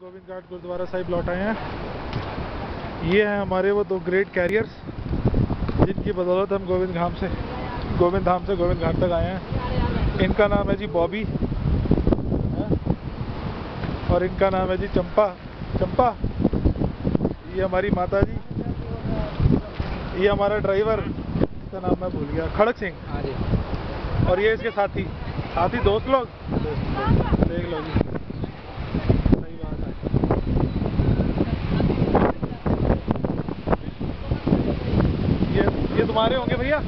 गोविंद घाट गुरुद्वारा साहिब लौट आए हैं। ये हैं हमारे वो दो ग्रेट कैरियर्स जिनकी बदौलत हम गोविंद धाम से गोविंद धाम से गोविंद घाट तक आए हैं। इनका नाम है जी बॉबी और इनका नाम है जी चंपा चंपा। ये हमारी माता जी ये हमारा ड्राइवर इसका नाम मैं भूल गया खड़क सिंह। हाँ और ये इसके साथी साथी दोस्त लोग। देख लो जी सही बात है ये ये तुम्हारे होंगे भैया?